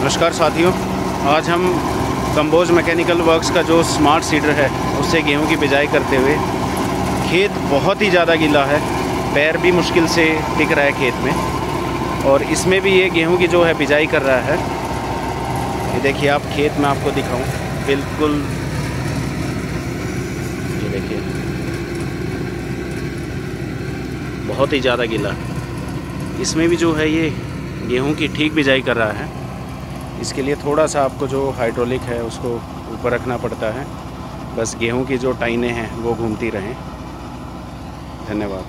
नमस्कार साथियों। आज हम कंबोज मैकेनिकल वर्क्स का जो स्मार्ट सीडर है, उससे गेहूँ की बिजाई करते हुए खेत बहुत ही ज़्यादा गीला है, पैर भी मुश्किल से टिक रहा है खेत में। और इसमें भी ये गेहूँ की जो है बिजाई कर रहा है। ये देखिए आप, खेत में आपको दिखाऊँ, बिल्कुल। ये देखिए। बहुत ही ज़्यादा गीला। इसमें भी जो है ये गेहूँ की ठीक बिजाई कर रहा है। इसके लिए थोड़ा सा आपको जो हाइड्रोलिक है, उसको ऊपर रखना पड़ता है। बस गेहूँ की जो टाइनें हैं, वो घूमती रहें। धन्यवाद।